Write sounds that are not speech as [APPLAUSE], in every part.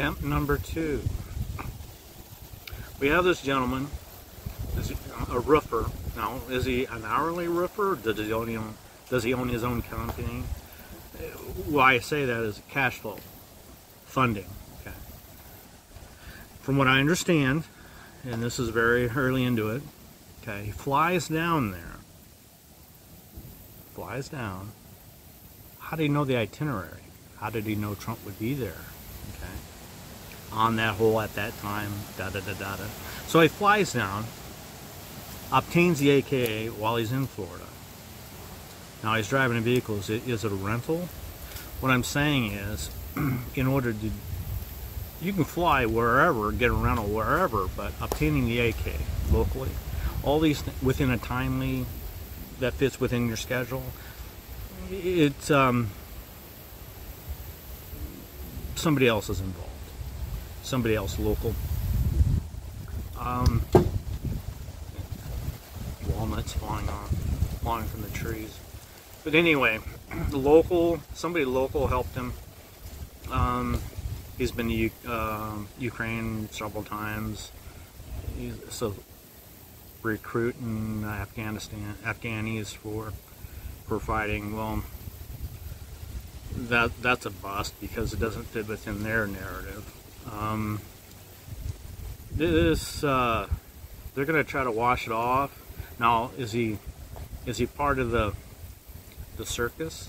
Attempt number two. We have this gentleman, is a roofer. Now, is he an hourly roofer? Does he own, does he own his own company? Why I say that is cash flow, funding. Okay. From what I understand, and this is very early into it, okay, he flies down there. Flies down. How did he know the itinerary? How did he know Trump would be there? Okay. On that hole at that time, da da da da da. So he flies down, obtains the AKA while he's in Florida. Now he's driving a vehicle. Is it, is it a rental? What I'm saying is, [CLEARS THROAT] in order to, you can fly wherever, get a rental wherever, but obtaining the AK locally, all these th within a timely, that fits within your schedule, it's, um, somebody else is involved. Somebody else local. Um, walnuts falling on, falling from the trees. But anyway, the [CLEARS THROAT] local, somebody local helped him. Um, he's been to U uh, Ukraine several times. He's so recruiting Afghanistan, Afghanis for for fighting. Well, that that's a bust because it doesn't fit within their narrative. Um, this uh, they're gonna try to wash it off. Now, is he is he part of the the circus?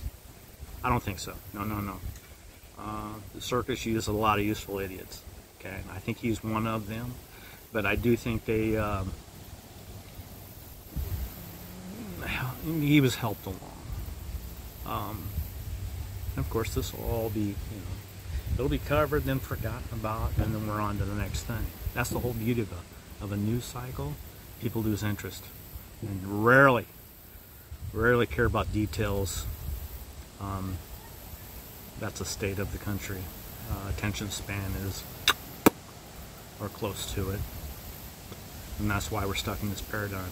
I don't think so. No, no, no. Uh, the circus uses a lot of useful idiots. Okay, and I think he's one of them. But I do think they um, he was helped along. Um, of course, this will all be you know it'll be covered, then forgotten about, and then we're on to the next thing. That's the whole beauty of a of a news cycle. People lose interest, and rarely rarely care about details. Um, that's a state of the country. Uh, attention span is or close to it. And that's why we're stuck in this paradigm.